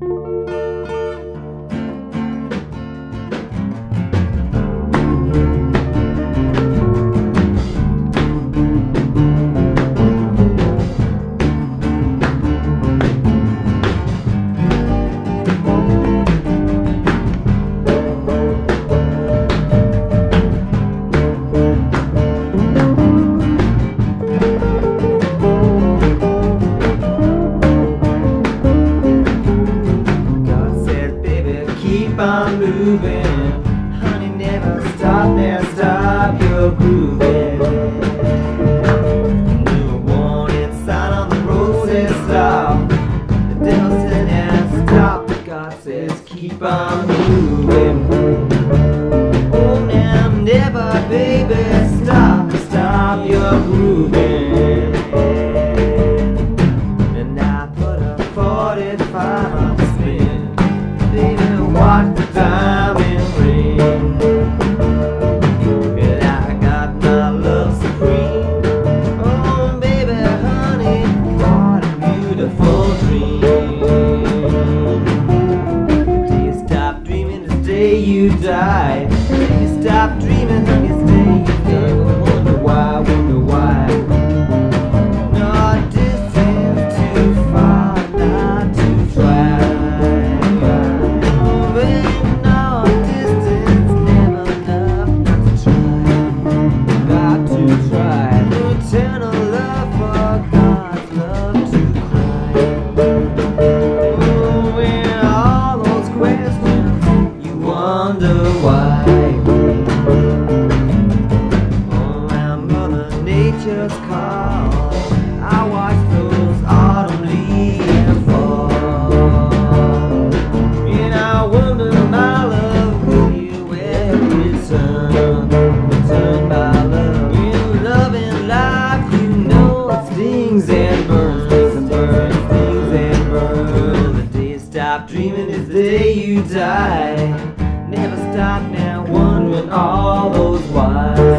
God moving. Honey, never stop, never stop your grooving. Warning sign on the road says stop. The devil stop. God says, keep on moving. Oh, now, never, baby, stop, stop your grooving. Till you stop dreaming, the day you die. Till you stop dreaming, the day you die. Wonder why. Oh, On Mother Nature's call, I watch those autumn leaves fall. And I wonder, my love, will you ever return? Return my love. In love and life, you know it stings and burns, and burns, stings and burns. The day you stop dreaming is the day you die never stop now, wondering all those why.